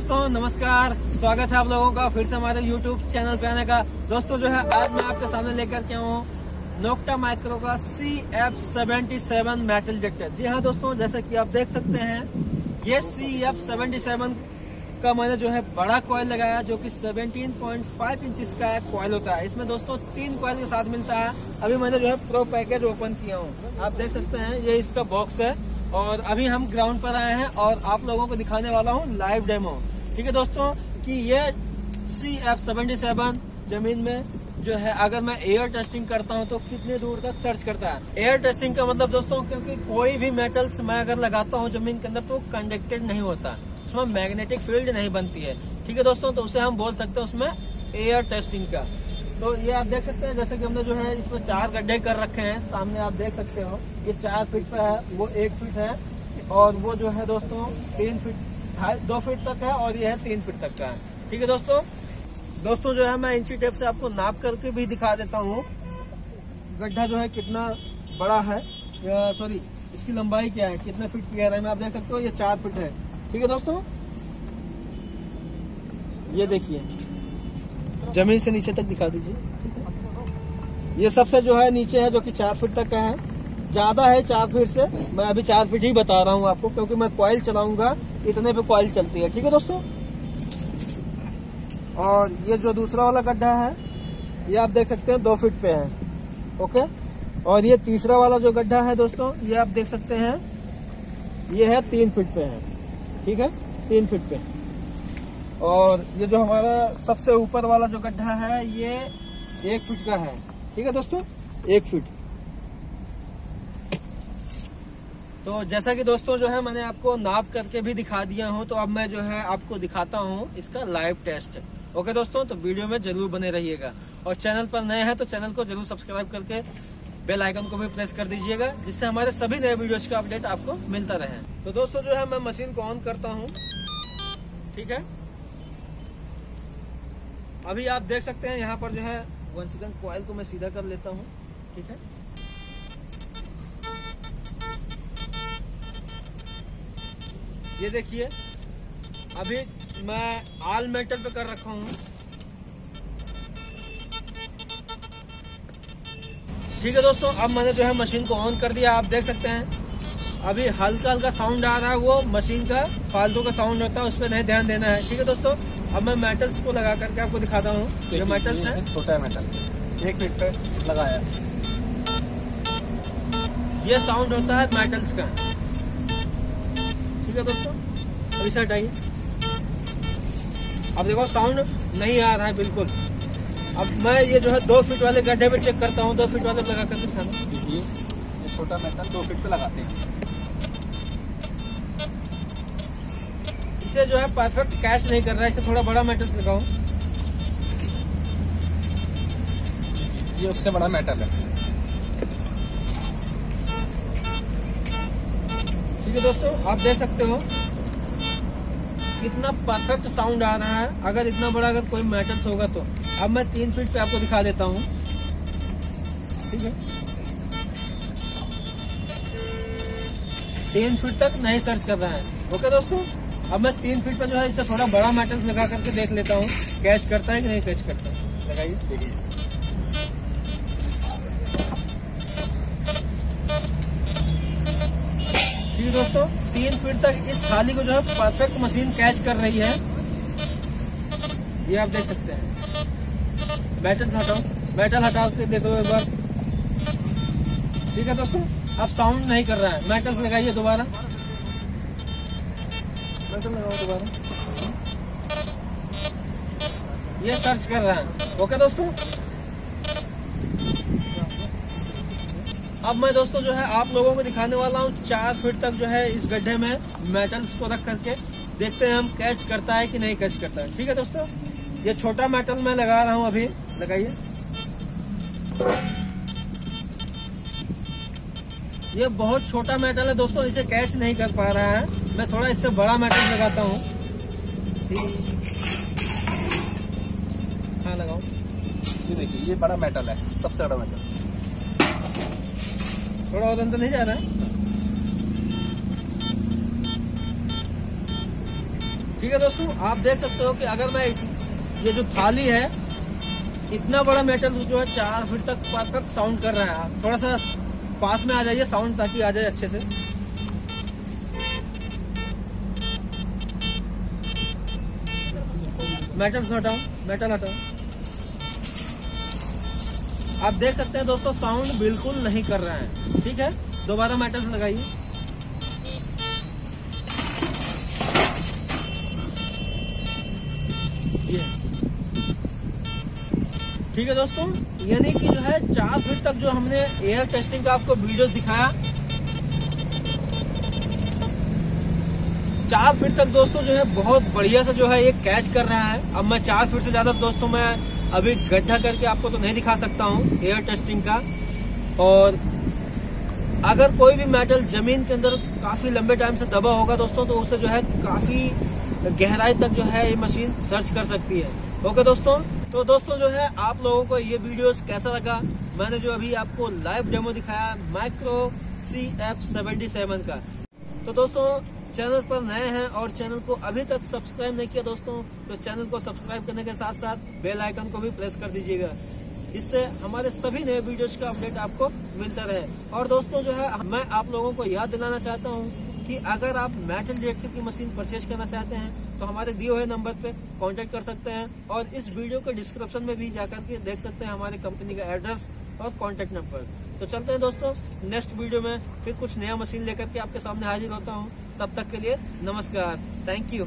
दोस्तों, नमस्कार। स्वागत है आप लोगों का फिर से हमारे YouTube चैनल पे आने का। दोस्तों, जो है, आज मैं आपके सामने लेकर के हूँ नोक्टा माइक्रो का C F seventy seven metal detector जी हाँ दोस्तों, जैसे कि आप देख सकते हैं, ये सी एफ़ सेवेंटी सेवन का मैंने जो है बड़ा कॉयल लगाया, जो कि 17.5 इंच का एक कॉयल होता है। इसमें दोस्तों, तीन कॉयल के साथ मिलता है। अभी मैंने जो है प्रो पैकेज ओपन किया हूँ। आप देख सकते हैं, ये इसका बॉक्स है। और अभी हम ग्राउंड पर आए हैं और आप लोगों को दिखाने वाला हूँ लाइव डेमो ठीक है दोस्तों? कि ये सी एफ़ सेवेंटी सेवन ज़मीन में जो है, अगर मैं एयर टेस्टिंग करता हूँ तो कितने दूर तक सर्च करता है? एयर टेस्टिंग का मतलब दोस्तों, क्योंकि कोई भी मेटल्स मैं अगर लगाता हूँ ज़मीन के अंदर तो कंडक्टेड नहीं होता। उसमें मैग्नेटिक फ़ील्ड नहीं बनती है। ठीक है दोस्तों? तो उसे हम बोल सकते हैं उसमें एयर टेस्टिंग का। तो ये आप देख सकते हैं, जैसे कि हमने जो है इसमें चार गड्ढे कर रखे हैं। सामने आप देख सकते हो, ये चार फीट पर है, वो एक फीट है। और वो जो है दोस्तों, तीन फीट दो फीट तक है और ये है तीन फीट तक का है। ठीक है दोस्तों? दोस्तों, जो है मैं इंची टेप से आपको नाप करके भी दिखा देता हूँ। गड्ढा जो है कितना बड़ा है सॉरी, इसकी लंबाई क्या है, कितने फीट की गहराई में आप देख सकते हो, ये चार फीट है। ठीक है दोस्तों? ये देखिए। ज़मीन से नीचे तक दिखा दीजिए। ये सबसे जो है नीचे है, जो कि चार फीट तक का है। ज़्यादा है चार फीट से। मैं अभी चार फीट ही बता रहा हूँ आपको, क्योंकि मैं कॉइल चलाऊँगा, इतने पे कॉइल चलती है। ठीक है दोस्तों? और ये जो दूसरा वाला गड्ढा है, ये आप देख सकते हैं दो फीट पे है। ओके? और ये तीसरा वाला जो गड्ढा है दोस्तों, ये आप देख सकते हैं, ये है तीन फीट पे है। ठीक है? तीन फीट पे। और ये जो हमारा सबसे ऊपर वाला जो गड्ढा है, ये एक फीट का है। ठीक है दोस्तों? एक फीट। तो जैसा कि दोस्तों जो है, मैंने आपको नाप करके भी दिखा दिया हूँ तो अब मैं जो है आपको दिखाता हूँ इसका लाइव टेस्ट ओके दोस्तों? तो वीडियो में ज़रूर बने रहिएगा। और चैनल पर नए हैं तो चैनल को ज़रूर सब्सक्राइब करके बेल आइकन को भी प्रेस कर दीजिएगा, जिससे हमारे सभी नए वीडियोज़ का अपडेट आपको मिलता रहे। तो दोस्तों जो है, मैं मशीन को ऑन करता हूँ। ठीक है? अभी आप देख सकते हैं, यहाँ पर जो है वन सेकंड कॉयल को मैं सीधा कर लेता हूँ, ठीक है? ये देखिए, अभी मैं आल मेटल पे कर रखा हूँ। ठीक है दोस्तों, अब मैंने जो है मशीन को ऑन कर दिया, आप देख सकते हैं। अभी हल्का हल्का साउंड आ रहा है वो, मशीन का, फालतू का साउंड होता है, उस पर नहीं ध्यान देना है। ठीक है दोस्तों? अब मैं मेटल्स को लगा करके आपको दिखाता हूँ। ये मेटल्स है छोटा मेटल एक फीट पे लगाया। ये साउंड होता है मेटल्स का। ठीक है दोस्तों? अब इसे हटाइए। अब देखो साउंड नहीं आ रहा है बिल्कुल। अब मैं ये जो है दो फीट वाले गड्ढे पे चेक करता हूँ। दो फीट वाले लगा कर दिखाना छोटा मेटल दो फीट पे लगाते हैं। इसे जो है परफेक्ट कैश नहीं कर रहा है। इसे थोड़ा बड़ा मेटल लगाओ ये उससे बड़ा मेटल है। ठीक है दोस्तों आप देख सकते हो। कितना परफेक्ट साउंड आ रहा है। अगर इतना बड़ा अगर कोई मेटल्स होगा तो। अब मैं तीन फीट पे आपको दिखा देता हूँ। ठीक है? तीन फीट तक नहीं सर्च कर रहा है। ओके दोस्तों? अब मैं तीन फीट पे जो है इसे थोड़ा बड़ा मेटल्स लगा करके देख लेता हूँ कैच करता है कि नहीं कैच करता लगाइए। देखिए दोस्तों, तीन फीट तक इस थाली को जो है परफेक्ट मशीन कैच कर रही है। ये आप देख सकते हैं। बैटल हटाओ। बैटल हटा के देखो एक बार। ठीक है दोस्तों, अब साउंड नहीं कर रहा है। मेटल्स लगाइए मेटल दोबारा। ये सर्च कर रहा है। ओके दोस्तों? अब मैं दोस्तों जो है आप लोगों को दिखाने वाला हूँ, चार फीट तक जो है इस गड्ढे में मेटल्स को रख करके। देखते हैं हम कैच करता है कि नहीं कैच करता है। ठीक है दोस्तों? ये छोटा मेटल मैं लगा रहा हूँ अभी। लगाइए। ये बहुत छोटा मेटल है दोस्तों, इसे कैच नहीं कर पा रहा है। मैं थोड़ा इससे बड़ा मेटल लगाता हूँ। हाँ लगाओ। ये देखिए ये बड़ा मेटल है सबसे बड़ा मेटल थोड़ा और अंदर नहीं जा रहा है। ठीक है दोस्तों आप देख सकते हो कि अगर मैं ये जो थाली है इतना बड़ा मेटल जो है चार फीट तक परफेक्ट साउंड कर रहा है। थोड़ा सा पास में आ जाइए साउंड ताकि आ जाए अच्छे से। मेटल से हटाओ मेटल हटाओ आप देख सकते हैं दोस्तों साउंड बिल्कुल नहीं कर रहा है। ठीक है? दोबारा मेटल से लगाइए। ठीक है दोस्तों? यानी कि जो है, चार फीट तक जो हमने एयर टेस्टिंग का आपको वीडियोस दिखाया चार फीट तक दोस्तों जो है, बहुत बढ़िया से जो है ये कैच कर रहा है। अब मैं चार फीट से ज़्यादा दोस्तों मैं अभी गड्ढा करके आपको तो नहीं दिखा सकता हूँ एयर टेस्टिंग का। और अगर कोई भी मेटल ज़मीन के अंदर काफ़ी लंबे टाइम से दबा होगा दोस्तों तो उसे जो है काफ़ी गहराई तक जो है ये मशीन सर्च कर सकती है। ओके दोस्तों तो दोस्तों जो है आप लोगों को ये वीडियोस कैसा लगा? मैंने जो अभी आपको लाइव डेमो दिखाया micro C F seventy seven का। तो दोस्तों चैनल पर नए हैं और चैनल को अभी तक सब्सक्राइब नहीं किया दोस्तों तो चैनल को सब्सक्राइब करने के साथ साथ बेल आइकन को भी प्रेस कर दीजिएगा। जिससे हमारे सभी नए वीडियोज़ का अपडेट आपको मिलता रहे। और दोस्तों जो है, मैं आप लोगों को याद दिलाना चाहता हूँ कि अगर आप मेटल डिटेक्टर की मशीन परचेज करना चाहते हैं तो हमारे दिए हुए नंबर पे कांटेक्ट कर सकते हैं और इस वीडियो के डिस्क्रिप्शन में भी जाकर के देख सकते हैं हमारी कंपनी का एड्रेस और कांटेक्ट नंबर तो चलते हैं दोस्तों नेक्स्ट वीडियो में फिर कुछ नया मशीन लेकर के आपके सामने हाजिर होता हूँ। तब तक के लिए नमस्कार। Thank you